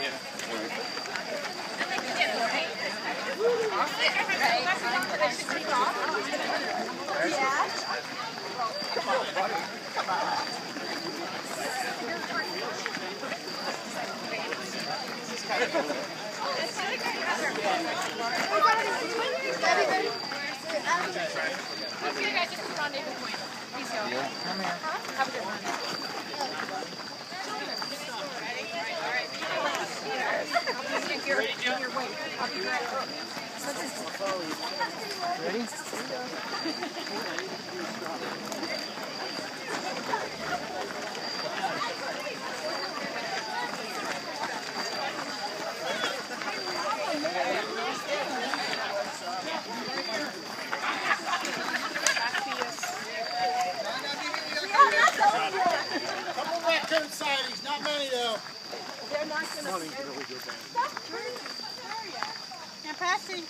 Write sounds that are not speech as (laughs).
Come here. Your, your weight. I'll be right Ready? (laughs) Couple raccoon sightings, not many though. They're not gonna. Now, Patsy.